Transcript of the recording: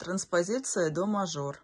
Транспозиция до мажор.